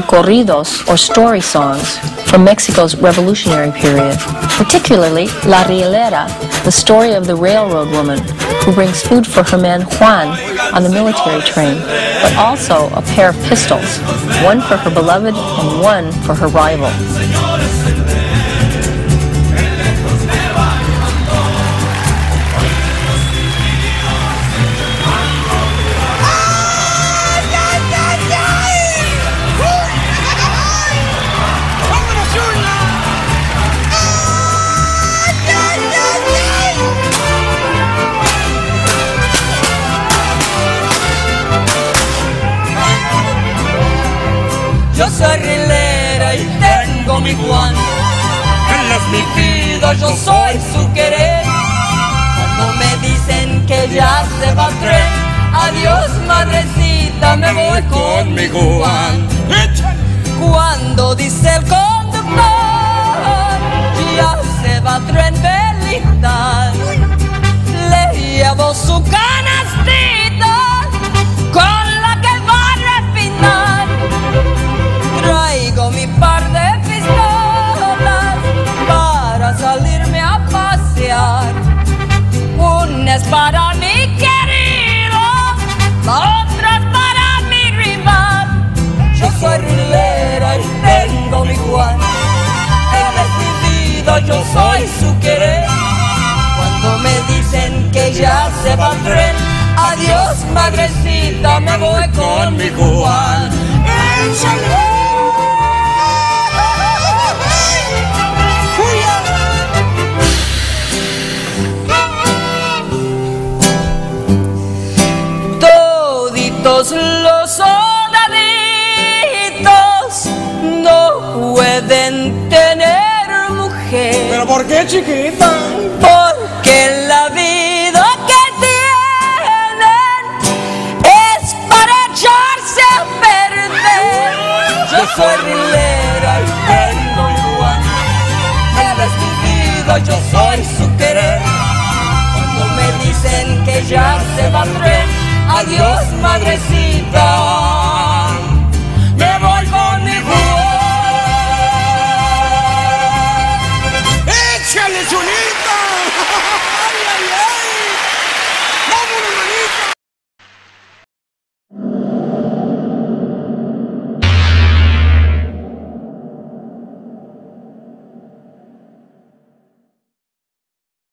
are corridos or story songs from Mexico's revolutionary period, particularly La Rielera, the story of the railroad woman who brings food for her man Juan on the military train, but also a pair of pistols, one for her beloved and one for her rival. Yo soy rilera y tengo mi Juan. Él es mi vida, yo soy su querer. Cuando me dicen que ya se va el tren, adiós madrecita, me voy con mi Juan. Cuando dice el conductor, ya se va el tren Belita, le llevo su canastita pasear. Una es para mi querido, la otra es para mi rival. Yo soy rilera y tengo mi Juan. Él es mi vida, yo soy su querer. Cuando me dicen que ya se va el tren, adiós madrecita, me voy con mi Juan. Toditos pueden tener mujer. ¿Pero por qué, chiquita? Porque la vida que tienen es para echarse a perder. Yo soy rilera y tengo igual. Él es mi vida, yo soy su querer. Cuando me dicen que ya se va el tren, adiós madrecita.